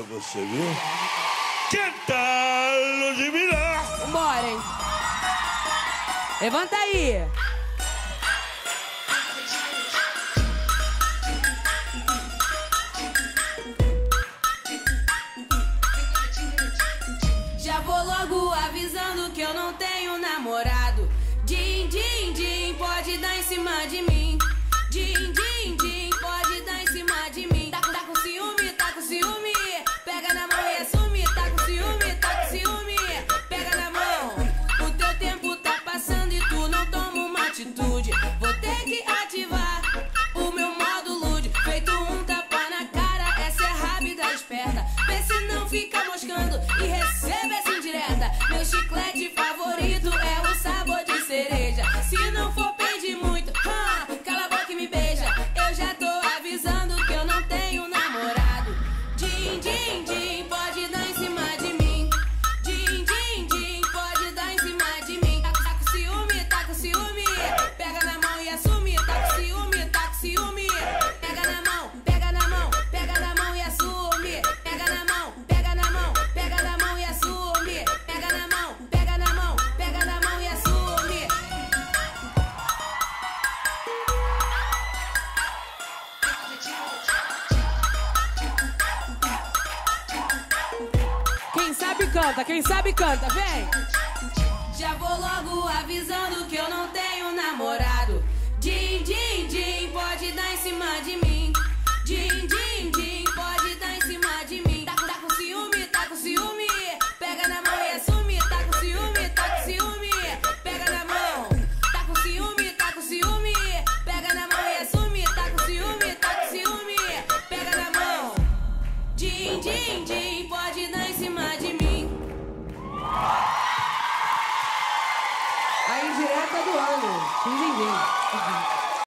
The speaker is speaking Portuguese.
a você, viu? Que tal, Ludmilla? Vambora, hein? Levanta aí! Já vou logo avisando que eu não tenho namorado. Din, din, din, pode dar em cima de mim. Din, din. perna. Vê se não fica moscando e receba essa indireta. Meu chiclete vai. canta, quem sabe canta, vem! Já vou logo avisando que eu não tenho A indireta do ano. Din, din.